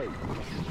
Aí.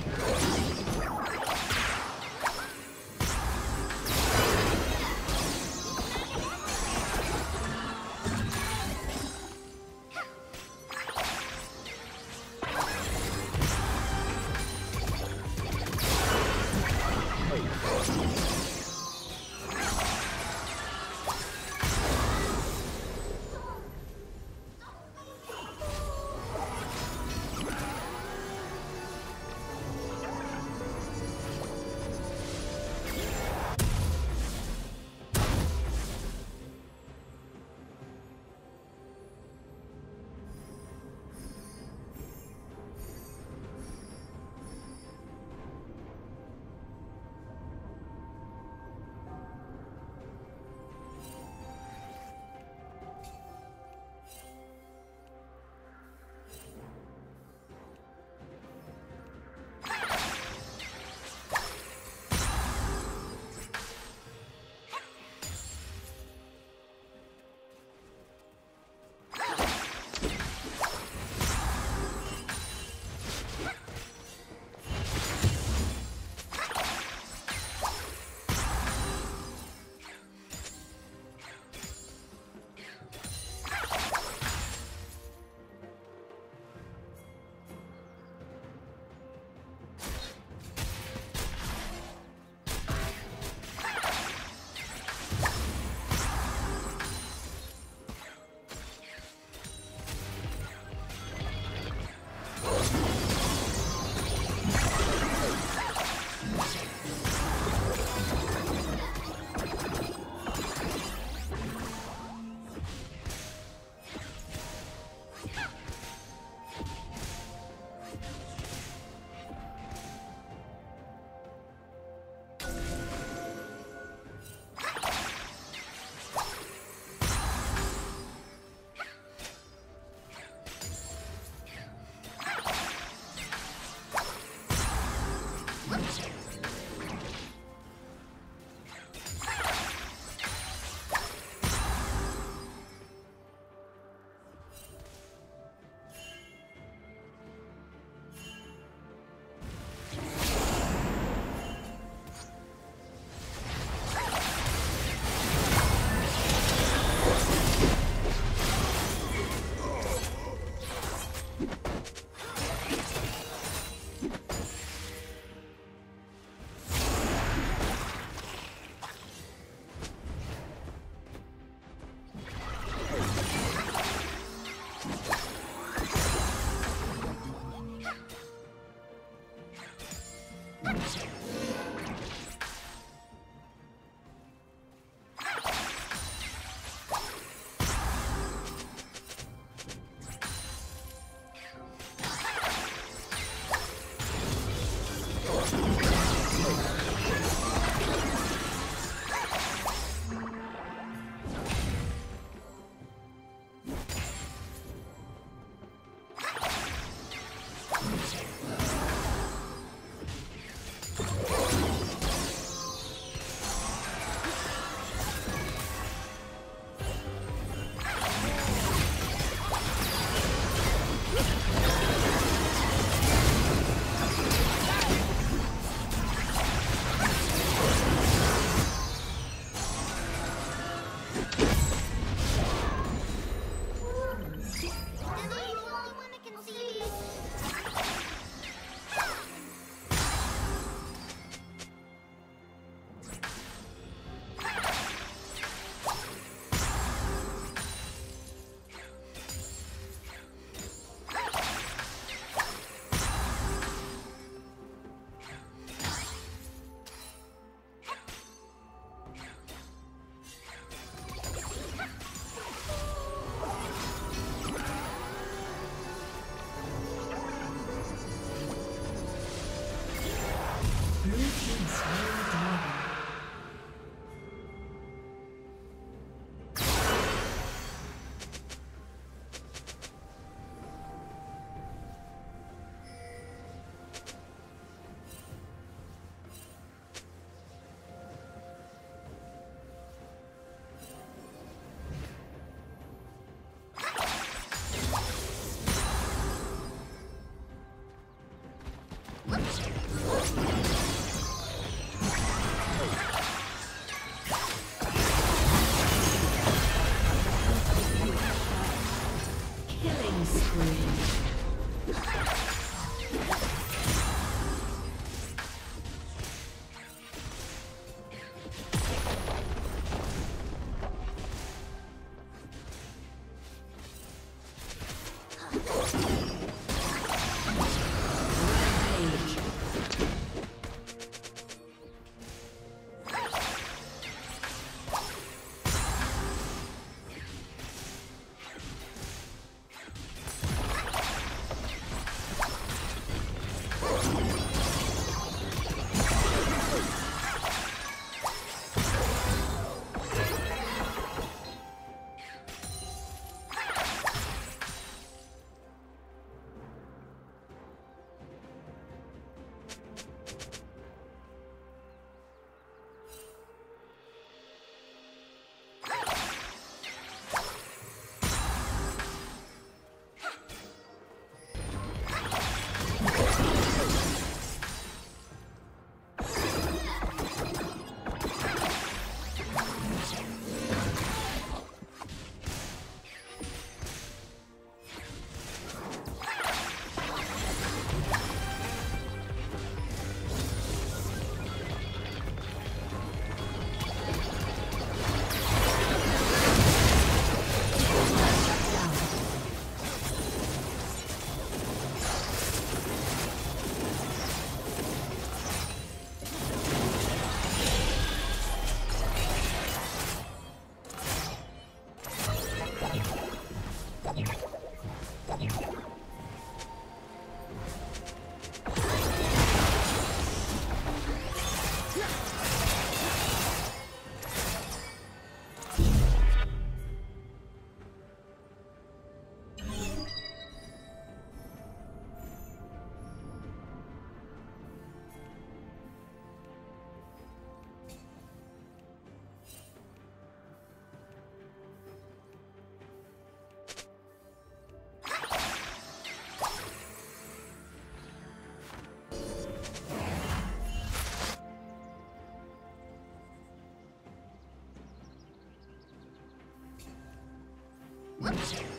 Killing